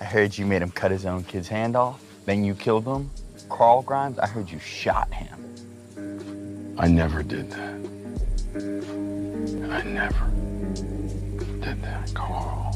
I heard you made him cut his own kid's hand off. Then you killed him. Carl Grimes, I heard you shot him. I never did that. I never did that, Carl.